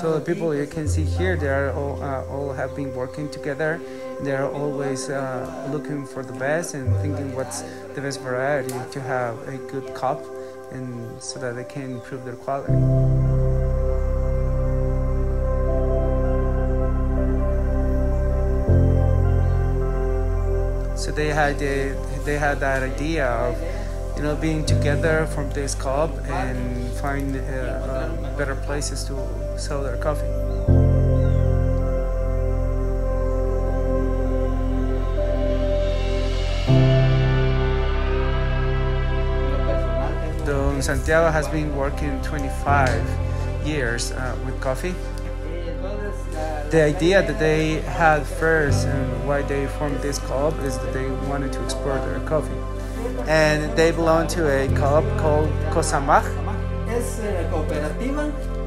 So the people you can see here, they are all, uh, all have been working together. They are always uh, looking for the best and thinking what's the best variety to have a good cup, and so that they can improve their quality. So they had the, they had that idea of you know being together from this cup and find uh, uh, better places to sell their coffee. Don Santiago has been working 25 years uh, with coffee. The idea that they had first and why they formed this club is that they wanted to explore their coffee. And they belong to a club called Cosamaj. Es eh, cooperativa de.